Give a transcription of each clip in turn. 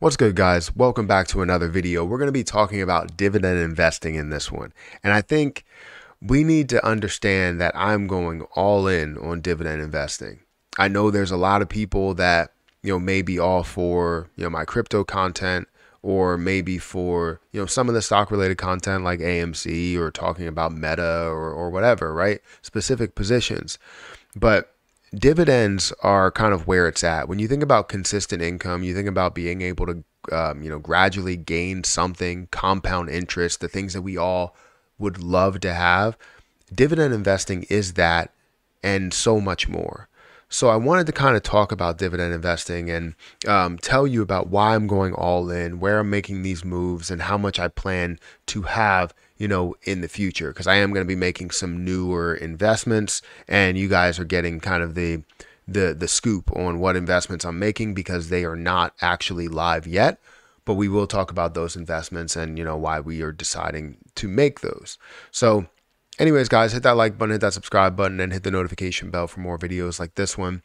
What's good, guys? Welcome back to another video. We're going to be talking about dividend investing in this one. And I think we need to understand that I'm going all in on dividend investing. I know there's a lot of people that, you know, may be all for, you know, my crypto content or maybe for, you know, some of the stock related content like AMC or talking about Meta or, or whatever, right? Specific positions. But dividends are kind of where it's at. When you think about consistent income, you think about being able to, um, you know, gradually gain something, compound interest, the things that we all would love to have. Dividend investing is that and so much more. So I wanted to kind of talk about dividend investing and um, tell you about why I'm going all in, where I'm making these moves, and how much I plan to have you know, in the future because I am going to be making some newer investments and you guys are getting kind of the the the scoop on what investments I'm making because they are not actually live yet, but we will talk about those investments and you know why we are deciding to make those. So anyways, guys, hit that like button, hit that subscribe button and hit the notification bell for more videos like this one.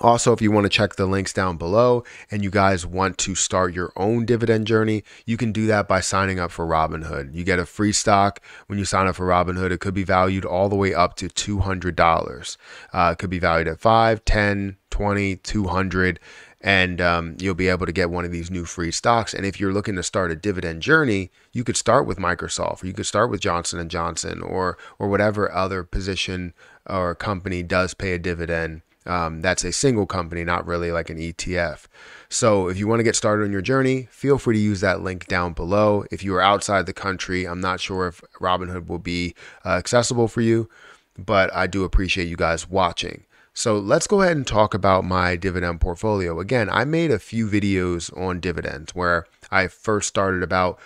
Also, if you want to check the links down below and you guys want to start your own dividend journey, you can do that by signing up for Robinhood. You get a free stock when you sign up for Robinhood. It could be valued all the way up to $200. Uh, it could be valued at 5, 10, 20, 200 and um, you'll be able to get one of these new free stocks. And if you're looking to start a dividend journey, you could start with Microsoft, or you could start with Johnson and Johnson, or or whatever other position or company does pay a dividend um, that's a single company, not really like an ETF. So if you want to get started on your journey, feel free to use that link down below. If you are outside the country, I'm not sure if Robinhood will be uh, accessible for you, but I do appreciate you guys watching. So let's go ahead and talk about my dividend portfolio. Again, I made a few videos on dividends where I first started about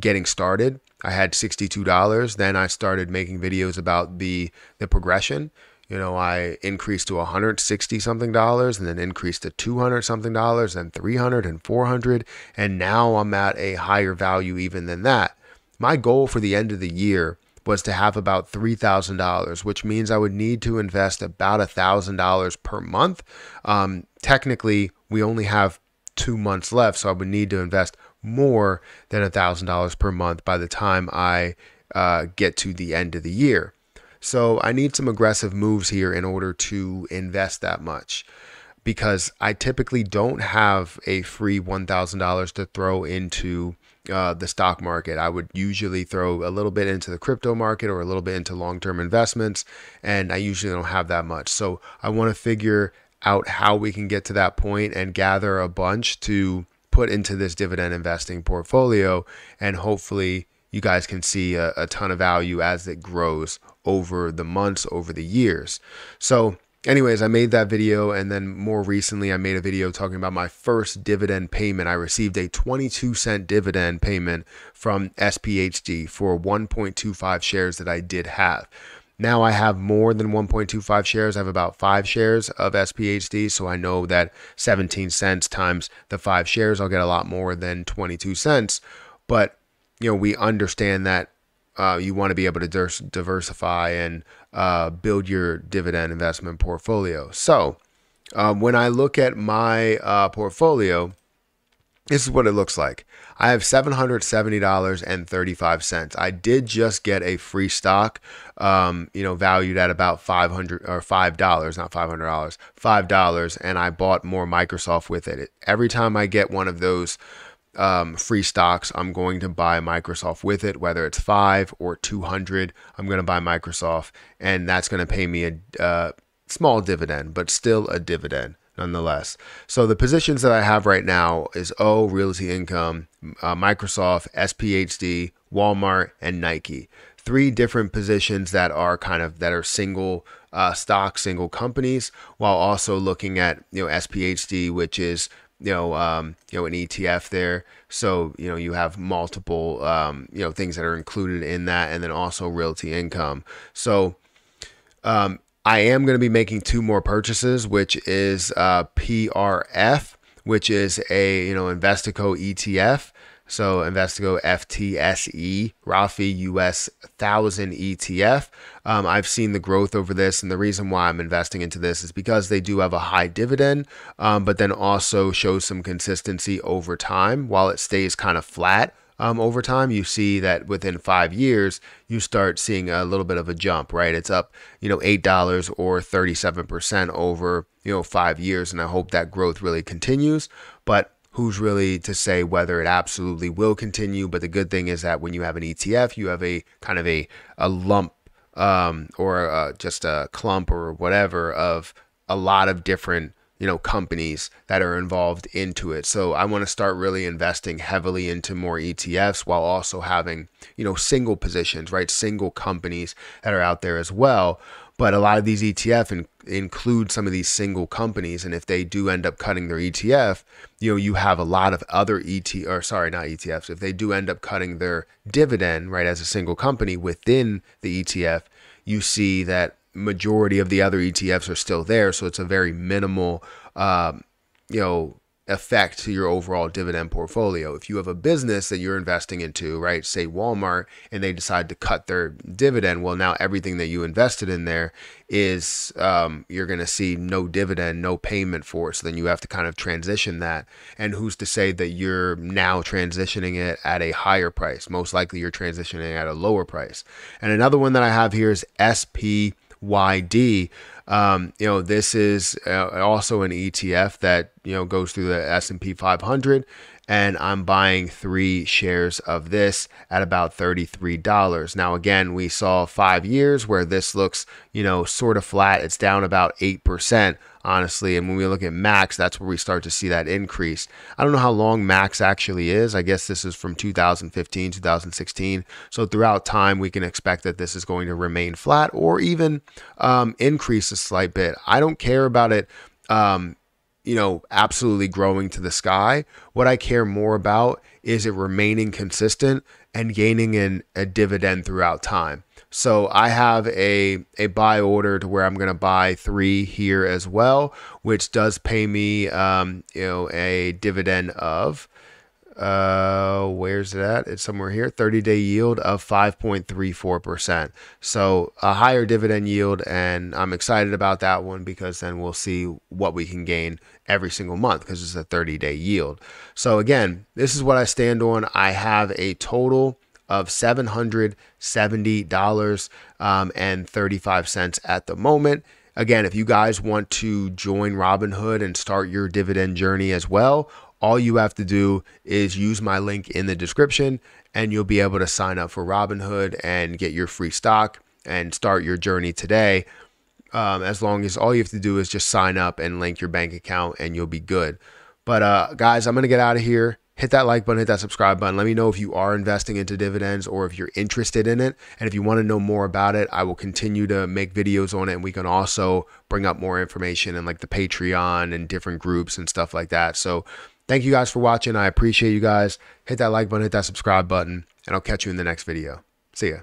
getting started. I had $62. Then I started making videos about the the progression you know, I increased to 160 something dollars and then increased to 200 something dollars and 300 and 400 and now I'm at a higher value even than that. My goal for the end of the year was to have about $3,000, which means I would need to invest about $1,000 per month. Um, technically, we only have two months left, so I would need to invest more than $1,000 per month by the time I uh, get to the end of the year. So I need some aggressive moves here in order to invest that much because I typically don't have a free $1,000 to throw into uh, the stock market. I would usually throw a little bit into the crypto market or a little bit into long term investments, and I usually don't have that much. So I want to figure out how we can get to that point and gather a bunch to put into this dividend investing portfolio and hopefully you guys can see a, a ton of value as it grows over the months, over the years. So, anyways, I made that video. And then more recently, I made a video talking about my first dividend payment. I received a 22 cent dividend payment from SPHD for 1.25 shares that I did have. Now I have more than 1.25 shares. I have about five shares of SPHD. So I know that 17 cents times the five shares, I'll get a lot more than 22 cents. But you know, we understand that uh, you want to be able to diversify and uh, build your dividend investment portfolio. So, um, when I look at my uh, portfolio, this is what it looks like. I have $770.35. I did just get a free stock, um, you know, valued at about 500 or $5, not $500, $5. And I bought more Microsoft with it. Every time I get one of those um, free stocks, I'm going to buy Microsoft with it, whether it's five or 200. I'm going to buy Microsoft, and that's going to pay me a uh, small dividend, but still a dividend nonetheless. So the positions that I have right now is O, Realty Income, uh, Microsoft, SPHD, Walmart, and Nike. Three different positions that are kind of that are single uh, stock, single companies, while also looking at you know SPHD, which is you know, um, you know, an ETF there. So, you know, you have multiple, um, you know, things that are included in that, and then also realty income. So, um, I am going to be making two more purchases, which is uh, PRF, which is a you know Investico ETF. So Investigo FTSE RAFI US 1000 ETF. Um, I've seen the growth over this, and the reason why I'm investing into this is because they do have a high dividend, um, but then also shows some consistency over time while it stays kind of flat. Um, over time, you see that within five years, you start seeing a little bit of a jump, right? It's up, you know, $8 or 37% over, you know, five years. And I hope that growth really continues. But who's really to say whether it absolutely will continue. But the good thing is that when you have an ETF, you have a kind of a, a lump um, or uh, just a clump or whatever of a lot of different you know companies that are involved into it so i want to start really investing heavily into more etfs while also having you know single positions right single companies that are out there as well but a lot of these ETF in, include some of these single companies, and if they do end up cutting their ETF, you know you have a lot of other ET or sorry, not ETFs. If they do end up cutting their dividend, right, as a single company within the ETF, you see that majority of the other ETFs are still there, so it's a very minimal, um, you know, effect to your overall dividend portfolio. If you have a business that you're investing into, right, say Walmart, and they decide to cut their dividend, well, now everything that you invested in there is um, you're going to see no dividend, no payment for it. So then you have to kind of transition that. And who's to say that you're now transitioning it at a higher price? Most likely you're transitioning at a lower price. And another one that I have here is SPYD. Um, you know, this is uh, also an ETF that you know goes through the S&P 500 and I'm buying three shares of this at about $33. Now, again, we saw five years where this looks, you know, sort of flat. It's down about 8%, honestly. And when we look at max, that's where we start to see that increase. I don't know how long max actually is. I guess this is from 2015, 2016. So throughout time, we can expect that this is going to remain flat or even um, increase a slight bit. I don't care about it. Um, you know, absolutely growing to the sky. What I care more about is it remaining consistent and gaining in a dividend throughout time. So I have a a buy order to where I'm going to buy three here as well, which does pay me, um, you know, a dividend of uh, where's it at? It's somewhere here. 30 day yield of 5.34%. So a higher dividend yield. And I'm excited about that one because then we'll see what we can gain every single month because it's a 30 day yield. So again, this is what I stand on. I have a total of $770 um, and 35 cents at the moment. Again, if you guys want to join Robinhood and start your dividend journey as well, all you have to do is use my link in the description and you'll be able to sign up for Robinhood and get your free stock and start your journey today. Um, as long as all you have to do is just sign up and link your bank account and you'll be good. But uh, guys, I'm going to get out of here. Hit that like button, hit that subscribe button. Let me know if you are investing into dividends or if you're interested in it. And if you want to know more about it, I will continue to make videos on it. And we can also bring up more information and like the Patreon and different groups and stuff like that. So Thank you guys for watching. I appreciate you guys. Hit that like button, hit that subscribe button, and I'll catch you in the next video. See ya.